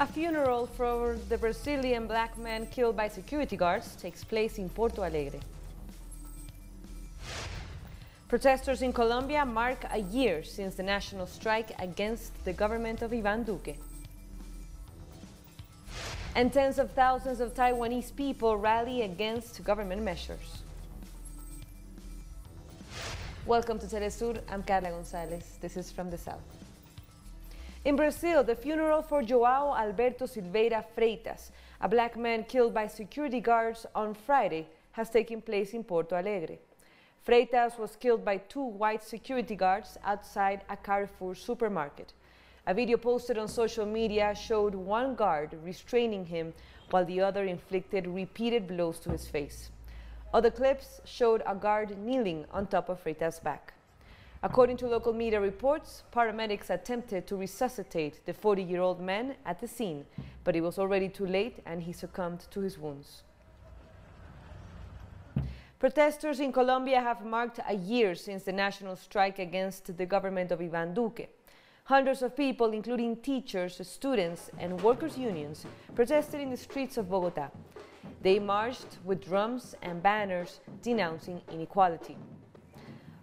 A funeral for the Brazilian black man killed by security guards takes place in Porto Alegre. Protesters in Colombia mark a year since the national strike against the government of Ivan Duque. And tens of thousands of Taiwanese people rally against government measures. Welcome to Telesur. I'm Carla Gonzalez. This is from the South. In Brazil, the funeral for Joao Alberto Silveira Freitas, a black man killed by security guards on Friday, has taken place in Porto Alegre. Freitas was killed by two white security guards outside a Carrefour supermarket. A video posted on social media showed one guard restraining him while the other inflicted repeated blows to his face. Other clips showed a guard kneeling on top of Freitas' back. According to local media reports, paramedics attempted to resuscitate the 40-year-old man at the scene, but it was already too late and he succumbed to his wounds. Protesters in Colombia have marked a year since the national strike against the government of Ivan Duque. Hundreds of people, including teachers, students, and workers' unions, protested in the streets of Bogota. They marched with drums and banners denouncing inequality.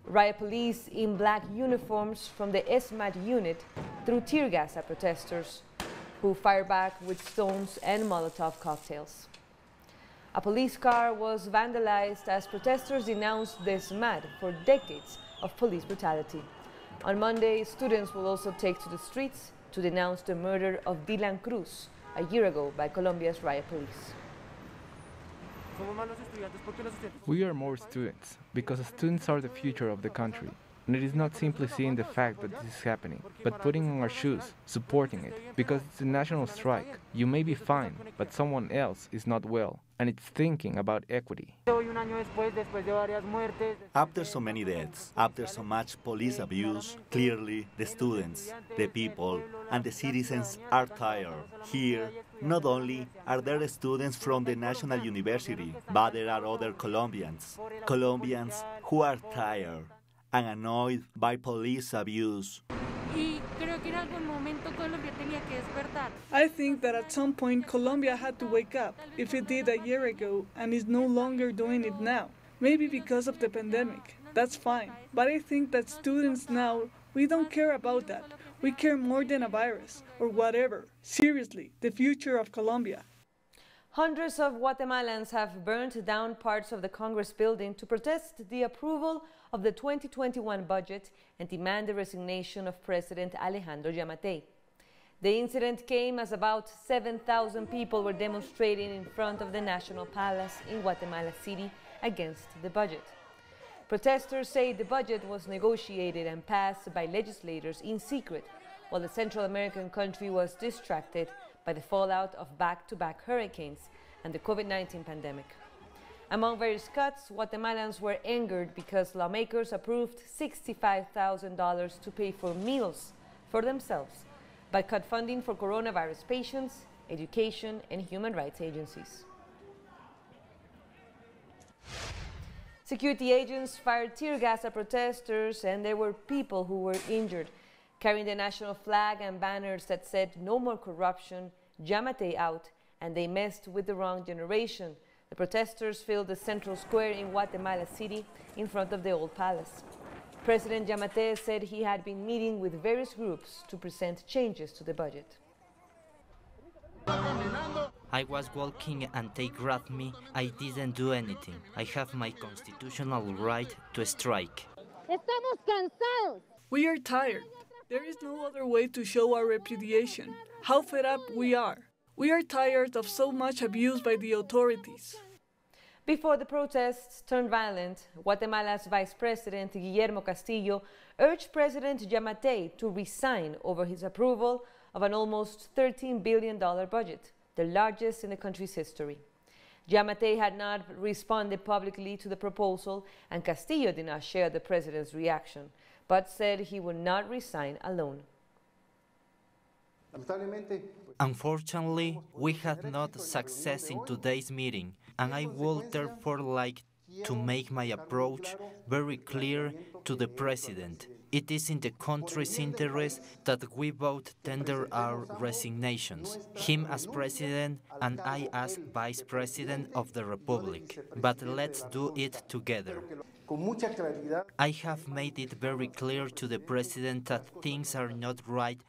Riot police in black uniforms from the ESMAD unit threw tear gas at protesters, who fired back with stones and Molotov cocktails. A police car was vandalized as protesters denounced the for decades of police brutality. On Monday, students will also take to the streets to denounce the murder of Dilan Cruz a year ago by Colombia's riot police. We are more students because students are the future of the country. And it is not simply seeing the fact that this is happening, but putting on our shoes, supporting it, because it's a national strike. You may be fine, but someone else is not well, and it's thinking about equity. After so many deaths, after so much police abuse, clearly the students, the people, and the citizens are tired. Here, not only are there students from the National University, but there are other Colombians. Colombians who are tired and annoyed by police abuse. I think that at some point Colombia had to wake up, if it did a year ago and is no longer doing it now. Maybe because of the pandemic. That's fine. But I think that students now, we don't care about that. We care more than a virus or whatever. Seriously, the future of Colombia. Hundreds of Guatemalans have burned down parts of the Congress building to protest the approval of the 2021 budget and demand the resignation of President Alejandro Giammattei. The incident came as about 7,000 people were demonstrating in front of the National Palace in Guatemala City against the budget. Protesters say the budget was negotiated and passed by legislators in secret, while the Central American country was distracted by the fallout of back-to-back -back hurricanes and the COVID-19 pandemic. Among various cuts, Guatemalans were angered because lawmakers approved $65,000 to pay for meals for themselves, but cut funding for coronavirus patients, education, and human rights agencies. Security agents fired tear gas at protesters, and there were people who were injured, carrying the national flag and banners that said no more corruption, Giammattei out, and they messed with the wrong generation. The protesters filled the central square in Guatemala City in front of the old palace. President Giammattei said he had been meeting with various groups to present changes to the budget. I was walking and they grabbed me. I didn't do anything. I have my constitutional right to strike. We are tired. There is no other way to show our repudiation, how fed up we are. We are tired of so much abuse by the authorities. Before the protests turned violent, Guatemala's Vice President Guillermo Castillo urged President Giammattei to resign over his approval of an almost $13 billion budget, the largest in the country's history. Giammattei had not responded publicly to the proposal, and Castillo did not share the president's reaction, but said he would not resign alone. Unfortunately, we had not success in today's meeting, and I would therefore like to make my approach very clear to the President. It is in the country's interest that we both tender our resignations, him as President and I as Vice President of the Republic. But let's do it together. I have made it very clear to the President that things are not right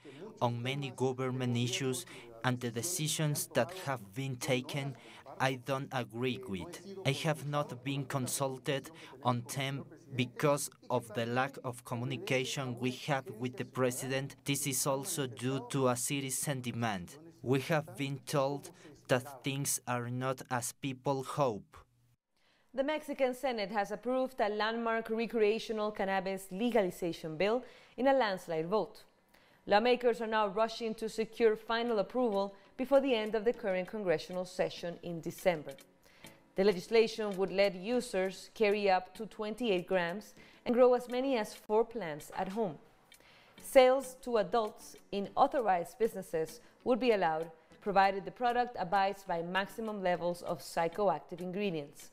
on many government issues and the decisions that have been taken I don't agree with. I have not been consulted on them because of the lack of communication we have with the President. This is also due to a citizen demand. We have been told that things are not as people hope. The Mexican Senate has approved a landmark recreational cannabis legalization bill in a landslide vote. Lawmakers are now rushing to secure final approval before the end of the current congressional session in December. The legislation would let users carry up to 28 grams and grow as many as four plants at home. Sales to adults in authorized businesses would be allowed, provided the product abides by maximum levels of psychoactive ingredients.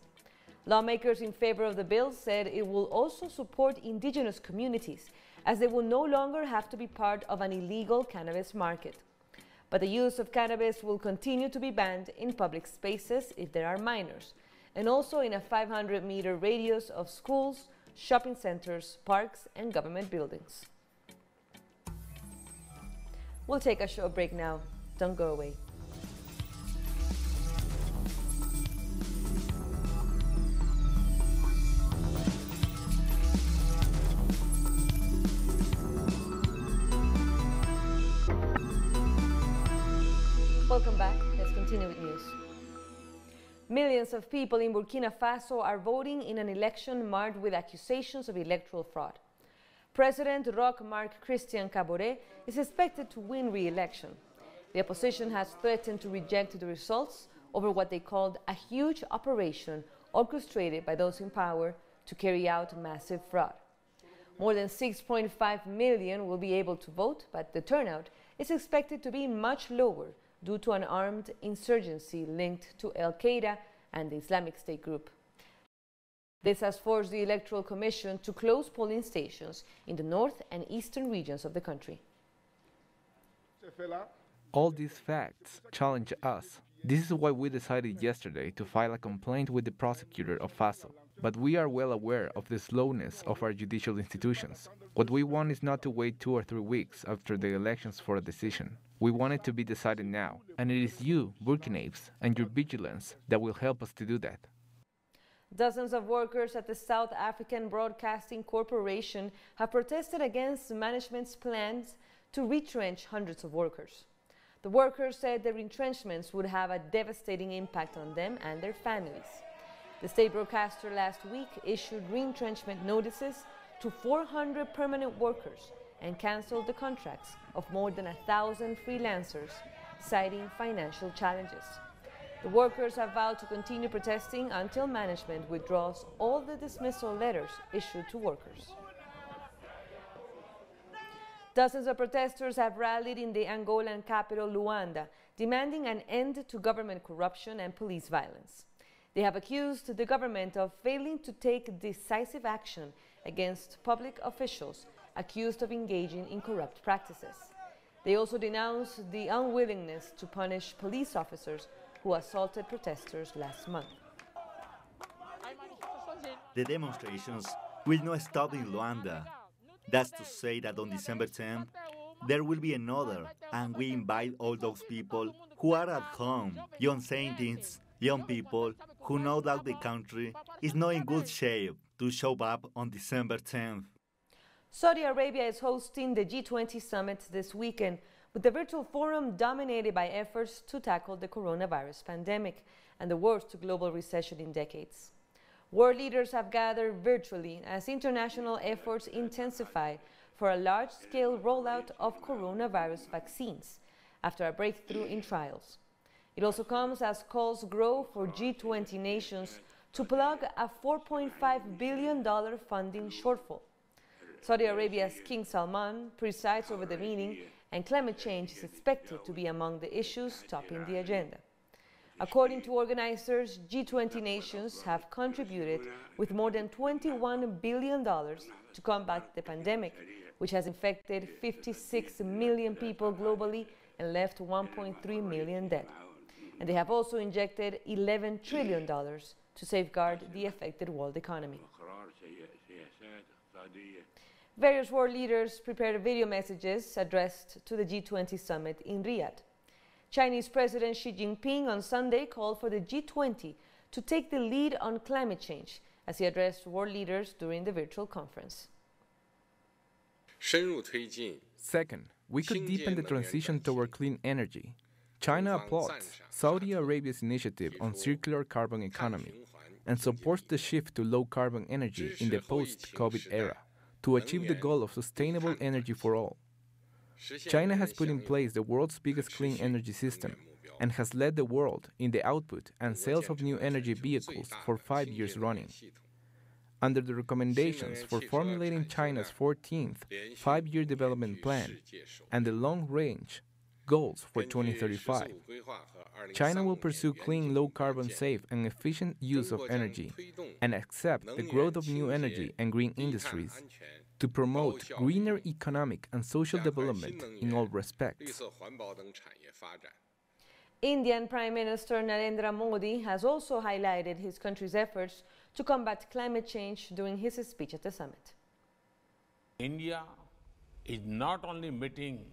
Lawmakers in favor of the bill said it will also support indigenous communities, as they will no longer have to be part of an illegal cannabis market but the use of cannabis will continue to be banned in public spaces if there are minors, and also in a 500 meter radius of schools, shopping centers, parks, and government buildings. We'll take a short break now. Don't go away. Millions of people in Burkina Faso are voting in an election marred with accusations of electoral fraud. President Roch Marc Christian Kaboré is expected to win re-election. The opposition has threatened to reject the results over what they called a huge operation orchestrated by those in power to carry out massive fraud. More than 6.5 million will be able to vote, but the turnout is expected to be much lower due to an armed insurgency linked to Al Qaeda and the Islamic State group. This has forced the Electoral Commission to close polling stations in the north and eastern regions of the country. All these facts challenge us. This is why we decided yesterday to file a complaint with the prosecutor of FASO. But we are well aware of the slowness of our judicial institutions. What we want is not to wait two or three weeks after the elections for a decision. We want it to be decided now, and it is you, Burkinabes, and your vigilance that will help us to do that. Dozens of workers at the South African Broadcasting Corporation have protested against management's plans to retrench hundreds of workers. The workers said the retrenchments would have a devastating impact on them and their families. The state broadcaster last week issued retrenchment notices to 400 permanent workers and canceled the contracts of more than a thousand freelancers, citing financial challenges. The workers have vowed to continue protesting until management withdraws all the dismissal letters issued to workers. Dozens of protesters have rallied in the Angolan capital, Luanda, demanding an end to government corruption and police violence. They have accused the government of failing to take decisive action against public officials accused of engaging in corrupt practices. They also denounced the unwillingness to punish police officers who assaulted protesters last month. The demonstrations will not stop in Luanda. That's to say that on December 10th, there will be another, and we invite all those people who are at home, young scientists, young people who know that the country is not in good shape to show up on December 10th. Saudi Arabia is hosting the G20 summit this weekend with the virtual forum dominated by efforts to tackle the coronavirus pandemic and the worst global recession in decades. World leaders have gathered virtually as international efforts intensify for a large-scale rollout of coronavirus vaccines after a breakthrough in trials. It also comes as calls grow for G20 nations to plug a $4.5 billion funding shortfall. Saudi Arabia's King Salman presides over the meeting, and climate change is expected to be among the issues topping the agenda. According to organizers, G20 nations have contributed with more than $21 billion to combat the pandemic, which has infected 56 million people globally and left 1.3 million dead. And they have also injected $11 trillion to safeguard the affected world economy. Various world leaders prepared video messages addressed to the G20 summit in Riyadh. Chinese President Xi Jinping on Sunday called for the G20 to take the lead on climate change as he addressed world leaders during the virtual conference. Second, we could deepen the transition toward clean energy. China applauds Saudi Arabia's initiative on circular carbon economy and supports the shift to low carbon energy in the post COVID era to achieve the goal of sustainable energy for all. China has put in place the world's biggest clean energy system and has led the world in the output and sales of new energy vehicles for five years running. Under the recommendations for formulating China's 14th five year development plan and the long range goals for 2035, China will pursue clean, low carbon, safe, and efficient use of energy and accept the growth of new energy and green industries to promote greener economic and social development in all respects. Indian Prime Minister Narendra Modi has also highlighted his country's efforts to combat climate change during his speech at the summit. India is not only meeting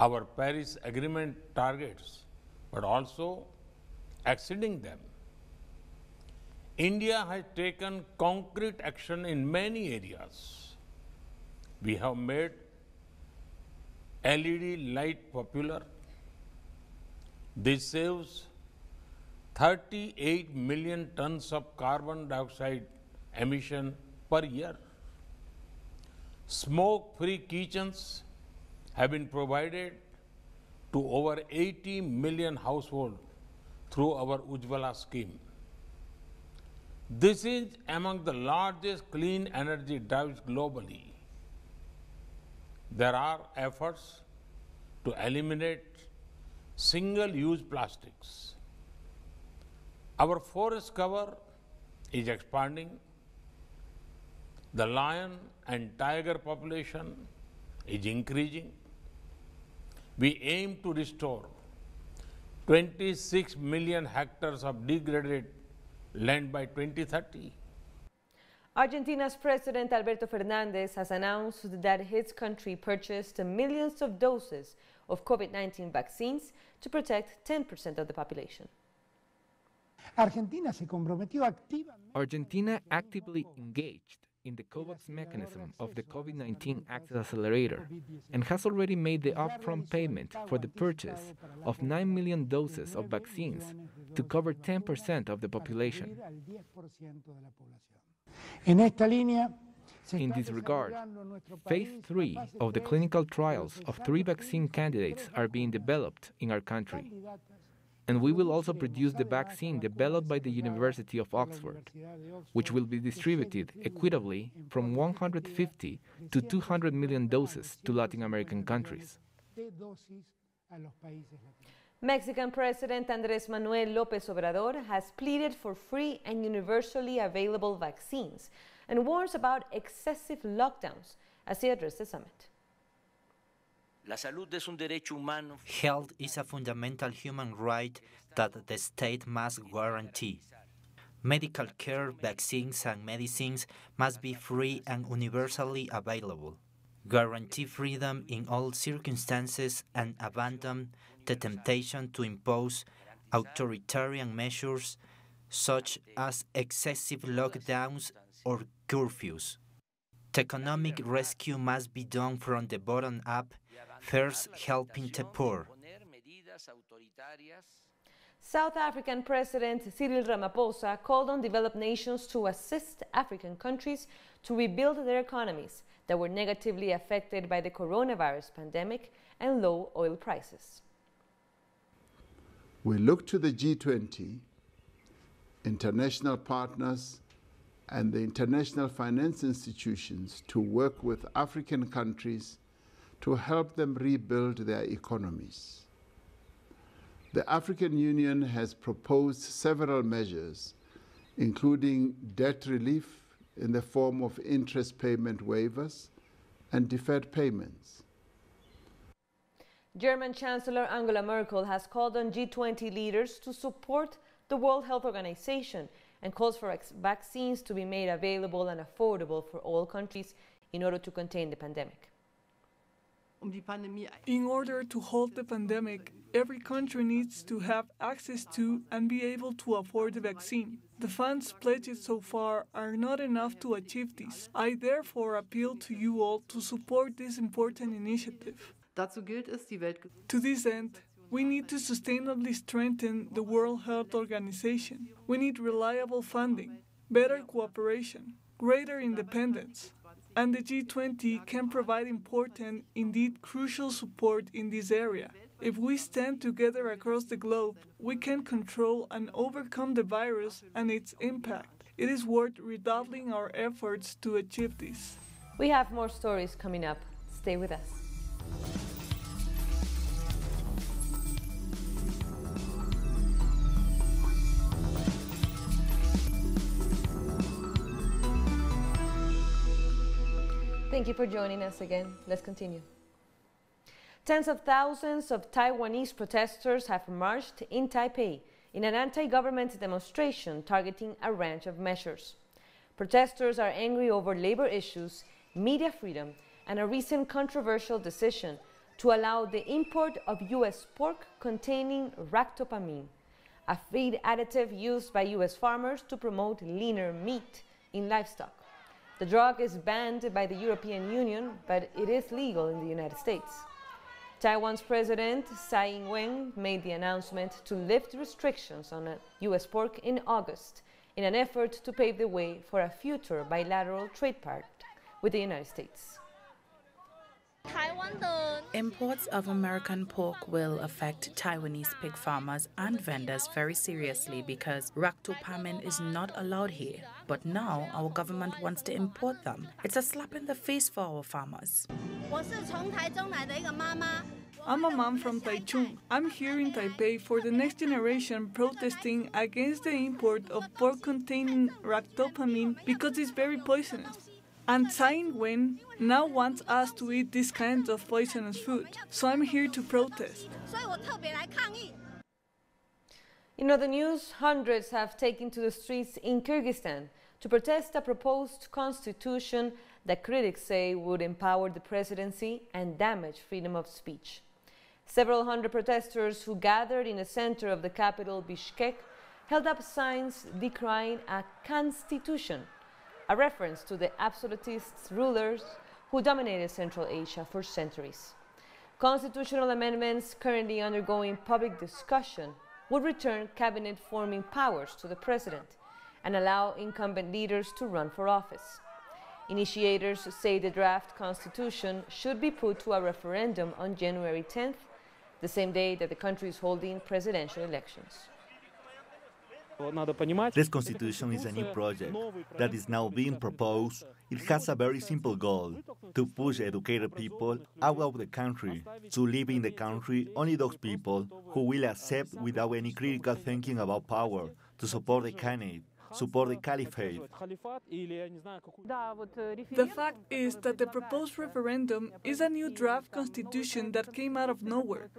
our Paris Agreement targets, but also exceeding them. India has taken concrete action in many areas. We have made LED light popular. This saves 38 million tons of carbon dioxide emission per year. Smoke-free kitchens have been provided to over 80 million households through our Ujjwala scheme. This is among the largest clean energy drives globally. There are efforts to eliminate single-use plastics. Our forest cover is expanding. The lion and tiger population is increasing. We aim to restore 26 million hectares of degraded land by 2030. Argentina's President Alberto Fernandez has announced that his country purchased millions of doses of COVID 19 vaccines to protect 10% of the population. Argentina actively engaged in the COVAX mechanism of the COVID 19 Access Accelerator and has already made the upfront payment for the purchase of 9 million doses of vaccines to cover 10% of the population. In this regard, phase 3 of the clinical trials of three vaccine candidates are being developed in our country and we will also produce the vaccine developed by the University of Oxford, which will be distributed equitably from 150 to 200 million doses to Latin American countries. Mexican President Andrés Manuel López Obrador has pleaded for free and universally available vaccines and warns about excessive lockdowns as he addressed the summit. Health is a fundamental human right that the state must guarantee. Medical care, vaccines, and medicines must be free and universally available. Guarantee freedom in all circumstances and abandon the temptation to impose authoritarian measures such as excessive lockdowns or curfews. The economic rescue must be done from the bottom up first helping the poor. South African President Cyril Ramaphosa called on developed nations to assist African countries to rebuild their economies that were negatively affected by the coronavirus pandemic and low oil prices. We look to the G20, international partners, and the international finance institutions to work with African countries to help them rebuild their economies. The African Union has proposed several measures, including debt relief in the form of interest payment waivers and deferred payments. German Chancellor Angela Merkel has called on G20 leaders to support the World Health Organization and calls for vaccines to be made available and affordable for all countries in order to contain the pandemic. In order to halt the pandemic, every country needs to have access to and be able to afford the vaccine. The funds pledged so far are not enough to achieve this. I therefore appeal to you all to support this important initiative. To this end, we need to sustainably strengthen the World Health Organization. We need reliable funding, better cooperation, greater independence, and the G20 can provide important, indeed crucial support in this area. If we stand together across the globe, we can control and overcome the virus and its impact. It is worth redoubling our efforts to achieve this. We have more stories coming up. Stay with us. Thank you for joining us again. Let's continue. Tens of thousands of Taiwanese protesters have marched in Taipei in an anti-government demonstration targeting a range of measures. Protesters are angry over labor issues, media freedom, and a recent controversial decision to allow the import of U.S. pork containing ractopamine, a feed additive used by U.S. farmers to promote leaner meat in livestock. The drug is banned by the European Union, but it is legal in the United States. Taiwan's President Tsai Ing-wen made the announcement to lift restrictions on U.S. pork in August in an effort to pave the way for a future bilateral trade pact with the United States. Imports of American pork will affect Taiwanese pig farmers and vendors very seriously because ractopamine is not allowed here. But now our government wants to import them. It's a slap in the face for our farmers. I'm a mom from Taichung. I'm here in Taipei for the next generation protesting against the import of pork containing ractopamine because it's very poisonous. And Tsai Ing-wen now wants us to eat this kind of poisonous food, so I'm here to protest. In other news, hundreds have taken to the streets in Kyrgyzstan to protest a proposed constitution that critics say would empower the presidency and damage freedom of speech. Several hundred protesters who gathered in the center of the capital, Bishkek, held up signs decrying a constitution a reference to the absolutist rulers who dominated Central Asia for centuries. Constitutional amendments currently undergoing public discussion would return cabinet forming powers to the president and allow incumbent leaders to run for office. Initiators say the draft constitution should be put to a referendum on January 10th, the same day that the country is holding presidential elections. This constitution is a new project that is now being proposed. It has a very simple goal to push educated people out of the country, to live in the country only those people who will accept without any critical thinking about power, to support the candidate, support the caliphate. The fact is that the proposed referendum is a new draft constitution that came out of nowhere,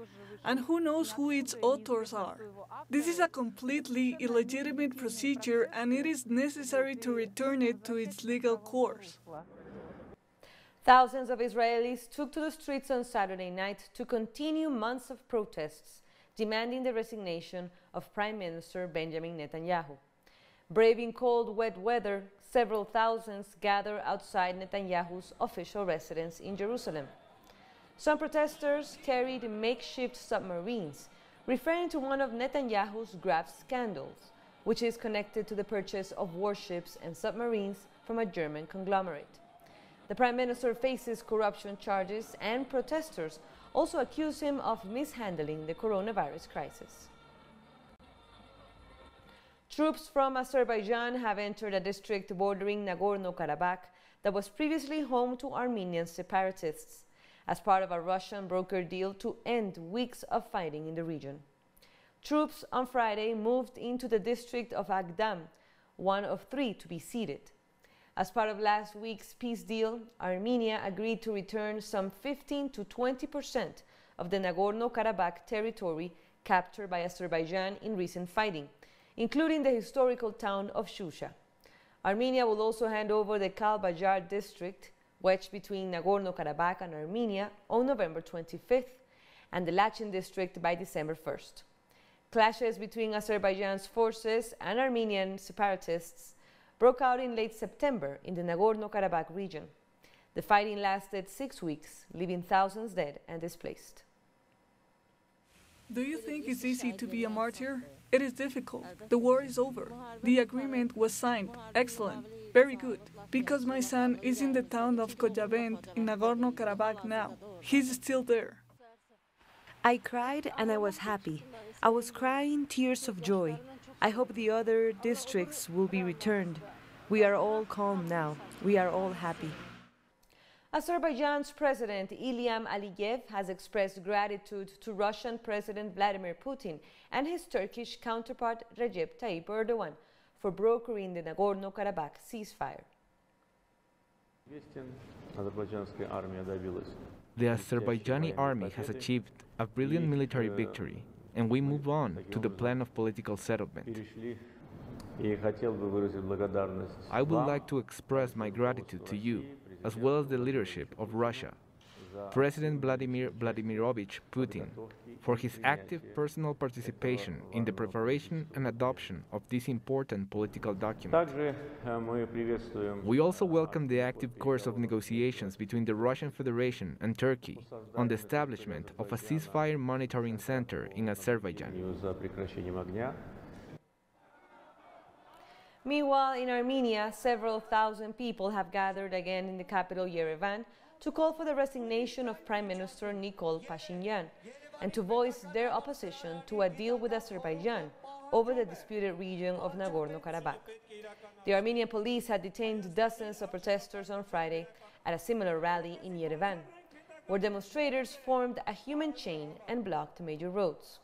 and who knows who its authors are. This is a completely illegitimate procedure, and it is necessary to return it to its legal course. Thousands of Israelis took to the streets on Saturday night to continue months of protests demanding the resignation of Prime Minister Benjamin Netanyahu. Braving cold, wet weather, several thousands gather outside Netanyahu's official residence in Jerusalem. Some protesters carried makeshift submarines, referring to one of Netanyahu's graft scandals, which is connected to the purchase of warships and submarines from a German conglomerate. The prime minister faces corruption charges, and protesters also accuse him of mishandling the coronavirus crisis. Troops from Azerbaijan have entered a district bordering Nagorno-Karabakh that was previously home to Armenian separatists as part of a Russian brokered deal to end weeks of fighting in the region. Troops on Friday moved into the district of Agdam, one of three to be ceded. As part of last week's peace deal, Armenia agreed to return some 15 to 20 percent of the Nagorno-Karabakh territory captured by Azerbaijan in recent fighting, including the historical town of Shusha. Armenia will also hand over the Kalbajar district, wedged between Nagorno-Karabakh and Armenia, on November 25th, and the Lachin district by December 1st. Clashes between Azerbaijan's forces and Armenian separatists broke out in late September in the Nagorno-Karabakh region. The fighting lasted six weeks, leaving thousands dead and displaced. Do you think it's easy to be a martyr? It is difficult. The war is over. The agreement was signed. Excellent. Very good. Because my son is in the town of Kolyabend in Nagorno Karabakh now. He's still there. I cried and I was happy. I was crying tears of joy. I hope the other districts will be returned. We are all calm now. We are all happy. Azerbaijan's President Ilham Aliyev has expressed gratitude to Russian President Vladimir Putin and his Turkish counterpart Recep Tayyip Erdogan for brokering the Nagorno-Karabakh ceasefire. The Azerbaijani army has achieved a brilliant military victory, and we move on to the plan of political settlement. I would like to express my gratitude to you as well as the leadership of Russia, President Vladimir Vladimirovich Putin, for his active personal participation in the preparation and adoption of this important political document. We also welcome the active course of negotiations between the Russian Federation and Turkey on the establishment of a ceasefire monitoring center in Azerbaijan. Meanwhile, in Armenia, several thousand people have gathered again in the capital Yerevan to call for the resignation of Prime Minister Nikol Pashinyan and to voice their opposition to a deal with Azerbaijan over the disputed region of Nagorno-Karabakh. The Armenian police had detained dozens of protesters on Friday at a similar rally in Yerevan, where demonstrators formed a human chain and blocked major roads.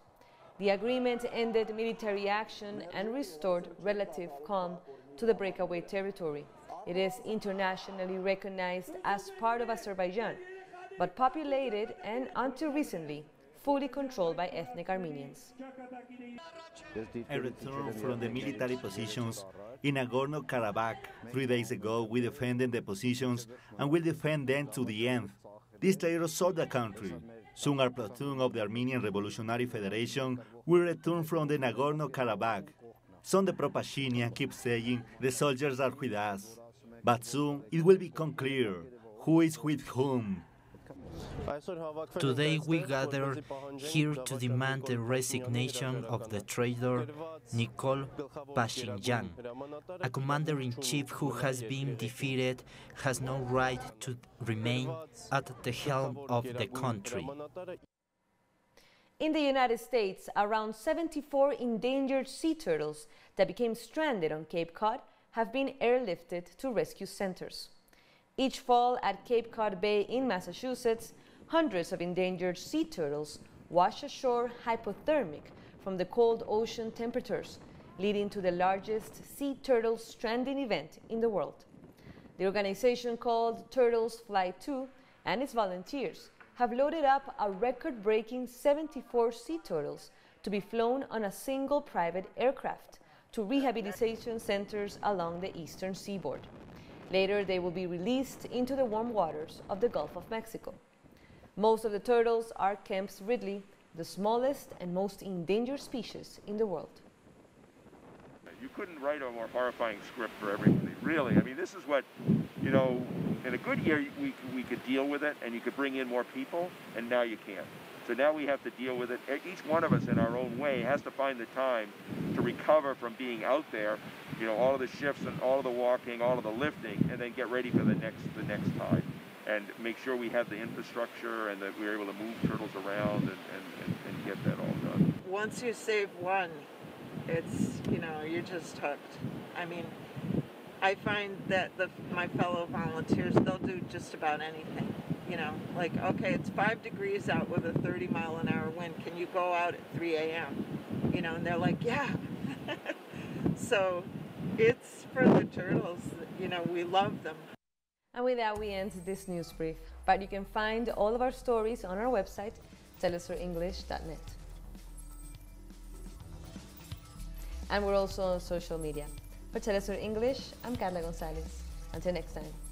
The agreement ended military action and restored relative calm to the breakaway territory. It is internationally recognized as part of Azerbaijan, but populated and, until recently, fully controlled by ethnic Armenians. A return from the military positions in Nagorno-Karabakh. Three days ago, we defended the positions and will defend them to the end. This traitors sold the country. Soon our platoon of the Armenian Revolutionary Federation will return from the Nagorno-Karabakh. Some the pro-Pashinyan keep saying the soldiers are with us. But soon it will become clear who is with whom. Today we gather here to demand the resignation of the traitor Nikol Pashinyan. A commander-in-chief who has been defeated has no right to remain at the helm of the country. In the United States, around 74 endangered sea turtles that became stranded on Cape Cod have been airlifted to rescue centers. Each fall at Cape Cod Bay in Massachusetts, hundreds of endangered sea turtles wash ashore hypothermic from the cold ocean temperatures, leading to the largest sea turtle stranding event in the world. The organization called Turtles Fly Too and its volunteers have loaded up a record-breaking 74 sea turtles to be flown on a single private aircraft to rehabilitation centers along the eastern seaboard. Later, they will be released into the warm waters of the Gulf of Mexico. Most of the turtles are Kemp's ridley, the smallest and most endangered species in the world. You couldn't write a more horrifying script for everybody, really. I mean, this is what, you know, in a good year, we, we could deal with it and you could bring in more people, and now you can't. So now we have to deal with it. Each one of us in our own way has to find the time to recover from being out there, you know, all of the shifts and all of the walking, all of the lifting, and then get ready for the next the next tide and make sure we have the infrastructure and that we're able to move turtles around and, and, and, get that all done. Once you save one, it's, you know, you're just hooked. I mean, I find that the, my fellow volunteers, they'll do just about anything. You know, like, okay, it's five degrees out with a 30 mile an hour wind. Can you go out at 3 a.m.? you know, and they're like, yeah. so it's for the turtles, you know, we love them. And with that, we end this news brief. But you can find all of our stories on our website, telesurenglish.net. And we're also on social media. For Telesur English, I'm Carla Gonzalez. Until next time.